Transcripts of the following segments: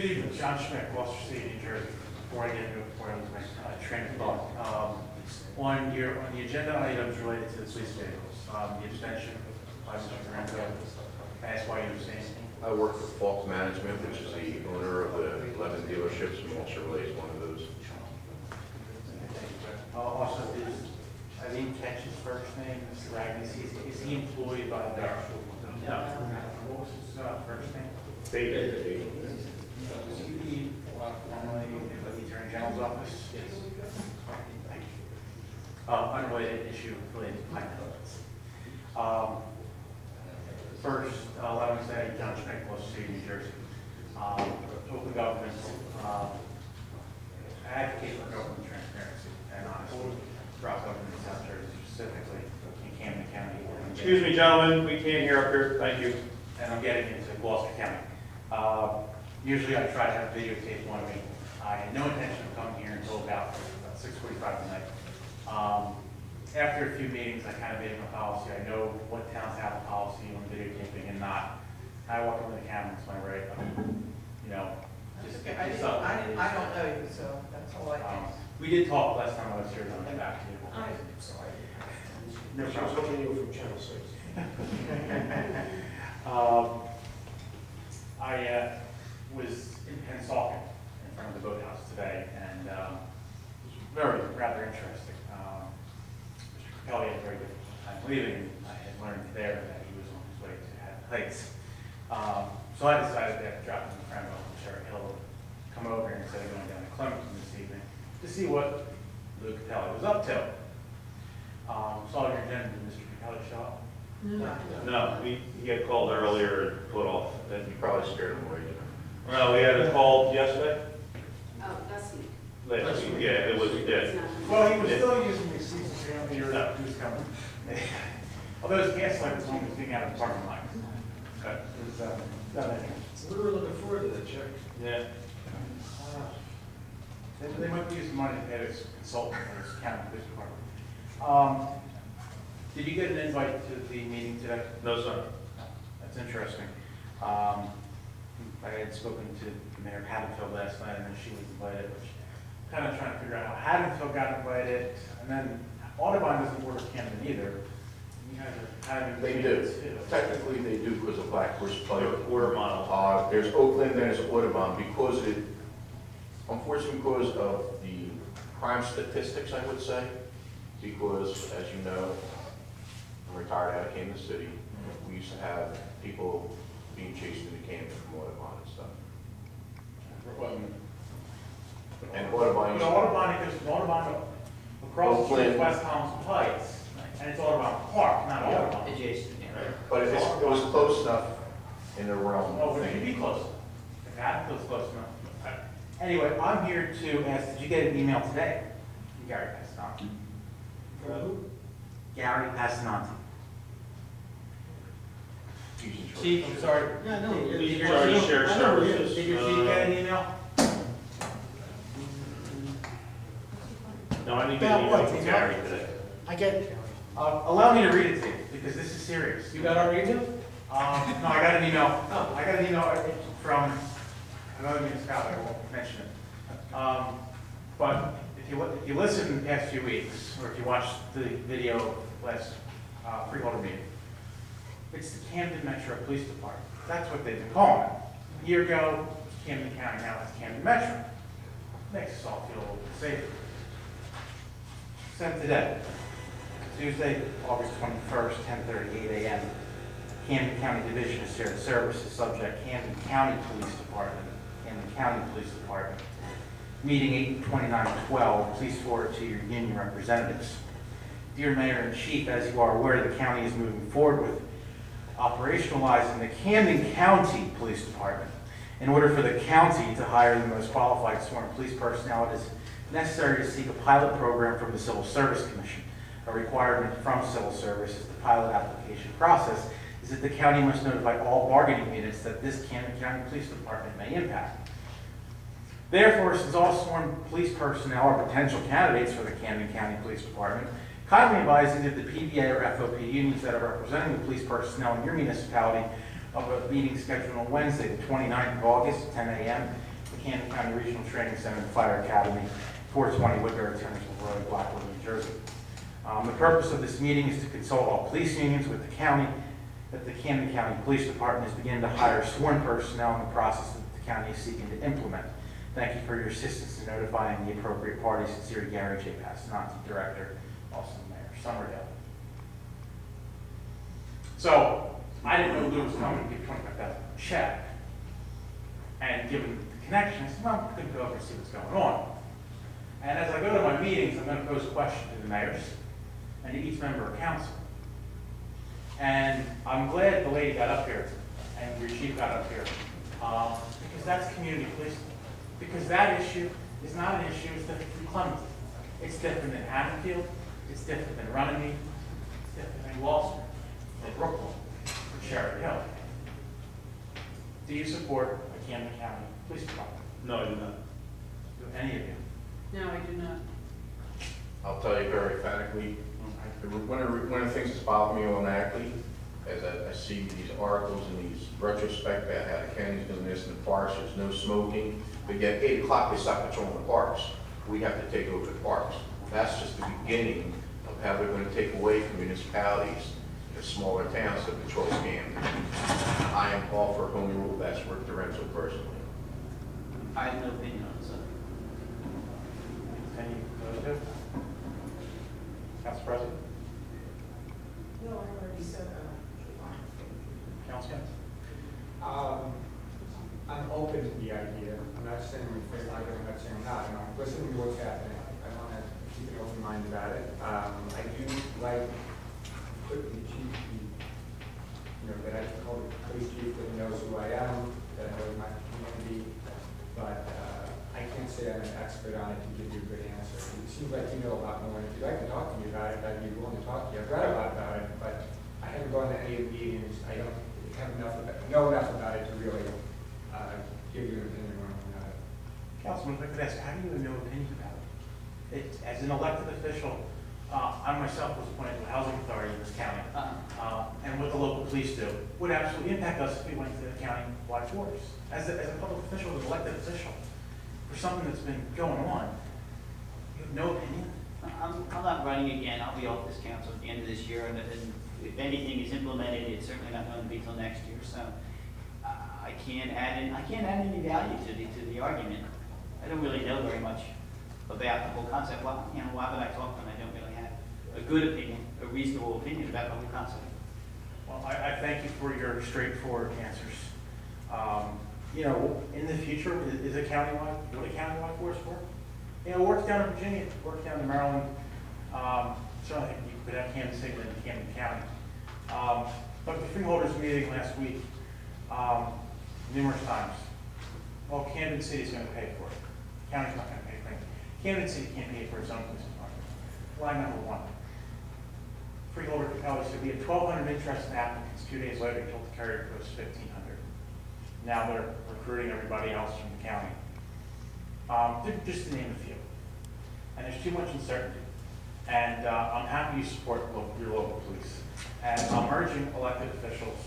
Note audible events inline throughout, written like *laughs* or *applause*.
Good evening, John Schmidt, Gloucester City, New Jersey. Before I get into it, before I lose my uh, train of thought, um, on your, on the agenda items related to the police vehicles, um, the extension by Mr. DiRenzo, can I ask why you abstained? I work for Falk Management, which is the owner of the 11 dealerships, and Walter Chevrolet is one of those. Uh, Also, is, I didn't catch his first name, Mr. Ragnes, is, is he employed by the? No. What was his uh, first name? David. Is he the, uh, formerly of the Attorney General's office? Yes. Thank you. Unrelated issue related to pipe codes. Um, First, uh, allow me to say, John Schmidt, Gloucester City, New Jersey. Um, Open government, um, I advocate for government transparency and honesty throughout government in South Jersey, specifically in Camden County. Excuse me, gentlemen, we can't hear up here, thank you. And I'm getting into Gloucester County. Uh, Usually I try to have videotape one week. I had no intention of coming here until about about six forty-five tonight. Um, After a few meetings, I kind of made my policy. I know what towns have a policy on videotaping and not. I walk over the camera, it's my right, you know, just get I this didn't, up. I didn't, I don't know you, so that's all I Um. We did talk last time I was here, I'll get back to you. I'm sorry. No I was problem. hoping you were from Channel Six. *laughs* Um, I uh, was in Pennsauken in front of the boathouse today, and um, it was very, rather interesting. Um, Mr. Cappelli had a very difficult time leaving. I had learned there that he was on his way to Haddon Heights. Um, So I decided to drop in a friend off of Cherry Hill, come over here instead of going down to Clementon this evening, to see what Lou Cappelli was up to. Um, Saw your agenda, did Mr. Cappelli show up? No. No, we, he had called earlier and put off, then You probably scared him away, didn't you? No, we had a call yesterday, Oh, last week. last week, yeah, it was, It's yeah. not- Well, he was still using the season family or that he was coming. *laughs* Although his gas light was only sticking out of the parking lot. But it was, uh, not that. We were looking forward to that, Chuck. Yeah, They, they might be using money to pay this consultant for this county police department. Um, did you get an invite to the meeting today? no, sir. That's interesting. Um, I had spoken to Mayor Haddonfield last night, and then she was invited, which, kind of trying to figure out how Haddonfield got invited, and then Audubon doesn't work with Camden either. You guys are having. They do. Technically, they do because of Black Horse Pike. Quarter mile. Uh, There's Oaklyn, and there's Audubon, because it, unfortunately, because of the crime statistics, I would say, because, as you know, I'm retired out of Camden City, we used to have people being chased into Camden from Audubon and stuff. And Audubon You know, to... Audubon, because Audubon, across the street is Oaklyn. West Thompson Heights, and it's Audubon Park, not Audubon. Adjacent, yeah. But it was, it was close enough in the realm Oh, of but it should be things. close. If Haddonfield's close enough. Anyway, I'm here to ask, did you get an email today? from Gary Passanante. Gary Passanante. Using short- Chief, I'm sorry. Yeah, no, Did it's- your Charlie chief- Shared I know it is. Services. Did your chief get an email? No, I didn't get About an what, email from email? Gary today. I get, Uh, allow me to read it to you, because this is serious. you got our email? Um, no, I got an email, I got an email from another municipality, I won't mention it. Um, but if you, li- if you listen in the past few weeks, or if you watched the video last, uh, freeholder meeting, it's the Camden Metro Police Department. That's what they've been calling it. A year ago, Camden County, now it's Camden Metro. Makes us all feel a little bit safer. Sent today, Tuesday, August twenty-first, ten thirty-eight AM. Camden County Division of Shared Services, subject Camden County Police Department, Camden County Police Department. Meeting eight twenty-nine twelve, please forward to your union representatives. Dear Mayor and Chief, as you are aware, the county is moving forward with operationalizing the Camden County Police Department. In order for the county to hire the most qualified sworn police personnel, it is necessary to seek a pilot program from the Civil Service Commission. A requirement from civil service is the pilot application process is that the county must notify all bargaining units that this Camden County Police Department may impact. Therefore, since all sworn police personnel are potential candidates for the Camden County Police Department, kindly advising that the PBA or FOP unions that are representing the police personnel in your municipality of a meeting scheduled on Wednesday, the 29th of August, at 10 a.m., at the Camden County Regional Training Center and Fire Academy, 420 Woodbury Turnersville Road, Blackwood, New Jersey. Um, The purpose of this meeting is to consult all police unions with the county, that the Camden County Police Department is beginning to hire sworn personnel in the process that the county is seeking to implement. Thank you for your assistance in notifying the appropriate parties. Sincerely, Gary J. Passanante, Director, also Mayor Somerdale. So, I didn't know Lou was coming to give twenty-five thousand check. And given the connection, I said, well, I'm gonna go over and see what's going on. And as I go to my meetings, I'm gonna pose a question to the mayors and to each member of council. And I'm glad the lady got up here and your chief got up here, um, because that's community policing. Because that issue is not an issue, it's different from Clementon. It's different than Hatfield, it's different than Runnemede, it's different than Gloucester, or Brooklyn, or Cherry Hill. Do you support a Camden County Police Department? No, I do not. Do any of you? No, I do not. I'll tell you very emphatically, one of, the- one of the things that's bothered me automatically, as I, I see these articles and these retrospect about how the county's doing this in the parks, there's no smoking, but yet eight o'clock they stop patrolling the parks. We have to take over the parks. That's just the beginning of how they're gonna take away from municipalities, the smaller towns to patrol Camden. I am all for home rule, that's Rick DiRenzo personally. I have no opinion on this. Any opposed? Council President? No, I already said that. Council? Um, I'm open to the idea. I'm not saying I'm in favor of it, I'm not saying I'm not. And I'm listening to what's happening. I want to keep an open mind about it. Um, I do like the chief, you know, that I call the police chief that knows who I am, that I know my community. But, uh, I can't say I'm an expert on it to give you a good answer. It seems like you know a lot more. If you'd like to talk to me about it, I'd be willing to talk to you. I've read a lot about it, but I haven't gone to any of the meetings. I don't have enough, about- know enough about it to really, uh, give you an opinion on it. Councilman, if I could ask, how do you no opinion about it? It, as an elected official, uh, I myself was appointed to a housing authority in this county. Uh, Uh, and what the local police do would absolutely impact us if we went to the county-wide force. As a, as a public official, as an elected official, for something that's been going on, you have no opinion? I'm, I'm not running again, I'll be off this council at the end of this year, and, and if anything is implemented, it's certainly not going to be till next year, so uh, I can't add in, I can't add any value to the, to the argument. I don't really know very much about the whole concept, why, you know, why would I talk when I don't really have a good opinion, a reasonable opinion about the whole concept? Well, I, I thank you for your straightforward answers. Um, you know, in the future, is a countywide, would a countywide force work? You know, it works down in Virginia, it works down in Maryland. Um, certainly, you could have City and Camden County. Um, but the freeholders meeting last week, um, numerous times, well, Camden City's gonna pay for it. County's not for it. Camden City can't pay for its own police department. Line number one. Freeholder Cappelli said, we had twelve hundred interested applicants, two days later, he told the carrier it was fifteen hundred. Now they're recruiting everybody else from the county. Um, just to name a few. And there's too much uncertainty. And, uh, I'm happy you support lo- your local police. And I'm urging elected officials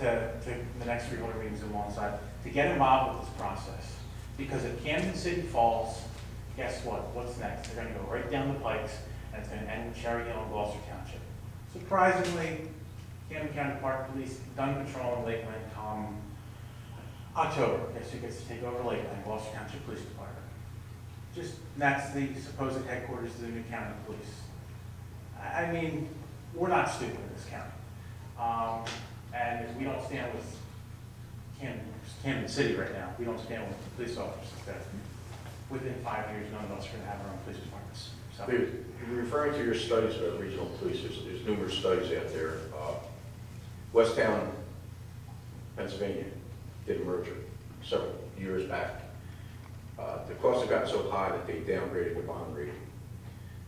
to, to, the next freeholder meetings in one side, to get involved with this process. Because if Camden City falls, guess what? What's next? They're gonna go right down the pikes, and it's gonna end with Cherry Hill and Gloucester Township. Surprisingly, Camden County Park Police done patrol in Lakeland come October. Guess who gets to take over Lakeland? Gloucester Township Police Department. Just, that's the supposed headquarters of the new county police. I, mean, we're not stupid in this county. Um, and if we don't stand with Camden, Camden City right now, we don't stand with the police officers that within five years, none of us are gonna have our own police departments. So, you're referring to your studies about regional police, there's, there's numerous studies out there. Uh, Westtown, Pennsylvania, did a merger several years back. Uh, The costs have gotten so high that they downgraded the bond rating.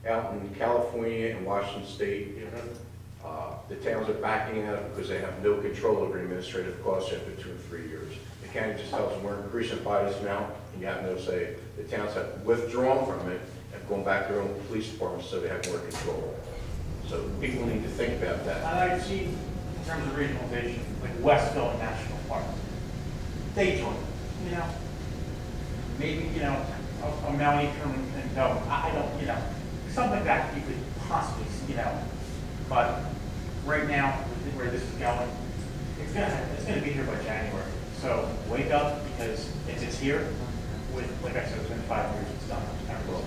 Out in California and Washington State, you know, uh, the towns are backing out because they have no control over administrative costs after two or three years. The county just tells them, we're increasing by this amount, and you have no say. The towns have withdrawn from it and gone back to their own police departments so they have more control. So people need to think about that. I've seen, in terms of regionalization, like Westville National Park, they joined, you know? maybe, you know, a, a from, and go, I, I don't, you know, something like that you could possibly, you know, but right now, where this is going, it's gonna, it's gonna be here by January. So wake up, because it's, it's here with, like I said, it's been five years, it's done.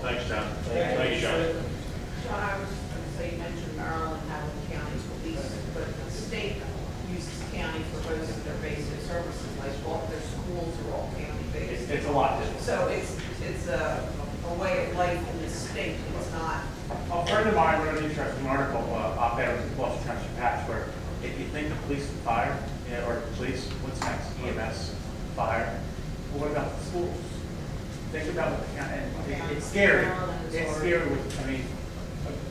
Thanks, John. Thank you, John. John, I was going to say, you mentioned Maryland having county police, but the state uses county for most of their basic services, like all their schools are all county-based. it's a lot different. So it's, it's a, a way of life in the state, it's not, A friend of mine wrote an interesting article, uh, op-ed in Boston Township Patch, where if you think of police and fire, you know, or police, what's next? EMS, fire. Well, what about the schools? Think about what the county, and it- it's scary. It's scary with, I mean,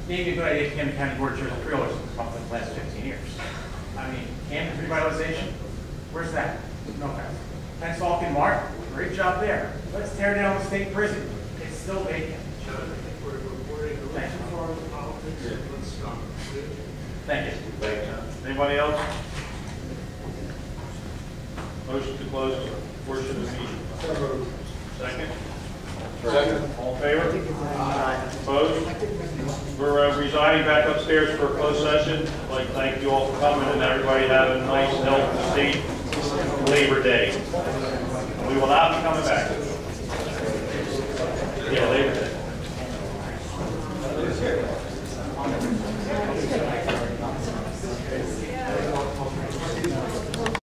maybe a good idea, if Camden County Board of Justice Appeals has come up in the last fifteen years. I mean, Camden revitalization, where's that? No offense. Penn Falcon Mark, great job there. Let's tear down the state prison. It's still vacant. Thank you. Thank you. Thank you, John. Anybody else? Motion to close portion of the meeting. Second? Second. All in favor? Opposed? We're uh, resigning back upstairs for a closed session. I'd like to thank you all for coming and everybody have a nice, healthy, safe Labor Day. We will not be coming back. Yeah, Labor